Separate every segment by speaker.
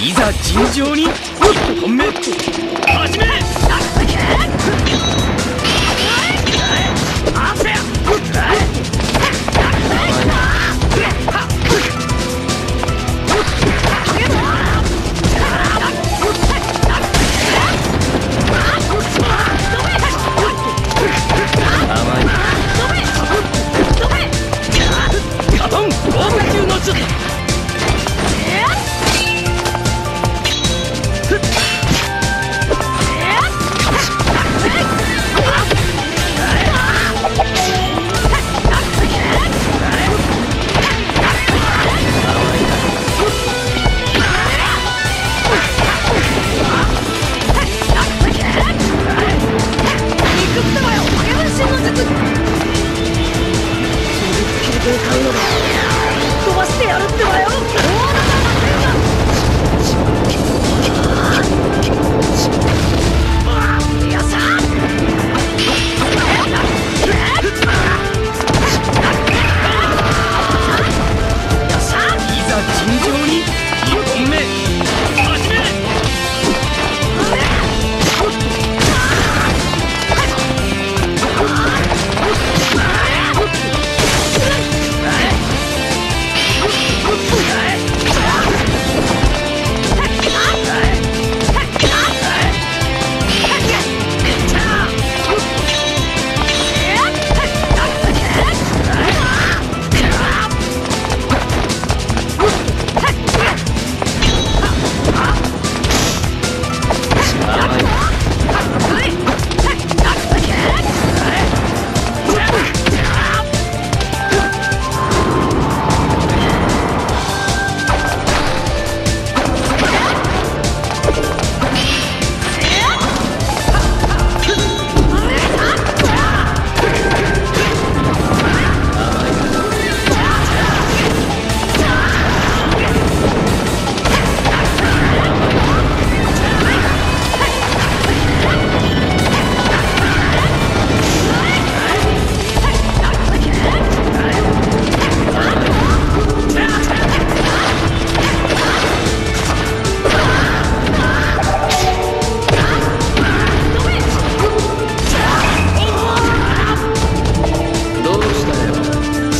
Speaker 1: いざ尋常に本命始め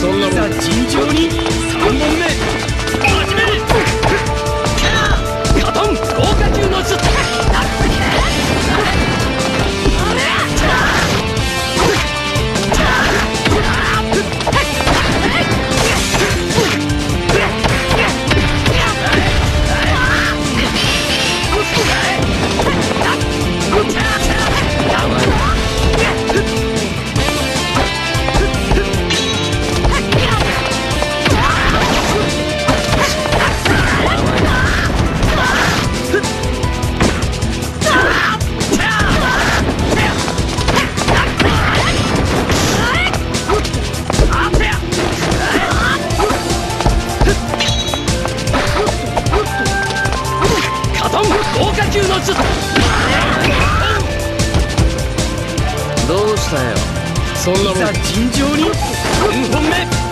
Speaker 2: そんないも
Speaker 1: ざ
Speaker 2: ん
Speaker 1: 尋常に3本目。豪華球の術
Speaker 2: どうしたよ。そんなもん。
Speaker 1: 尋常に。4本目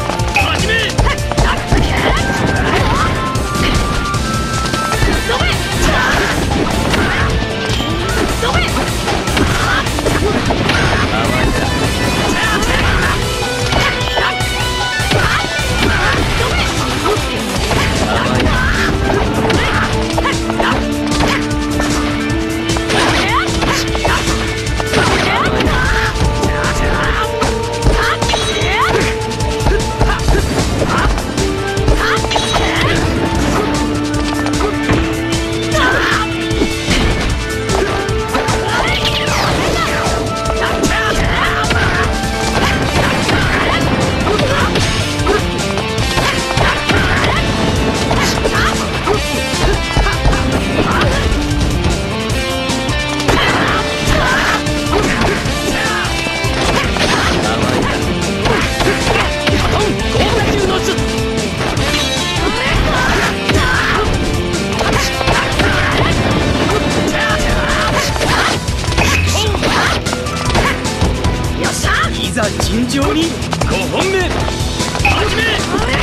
Speaker 1: 本命始め！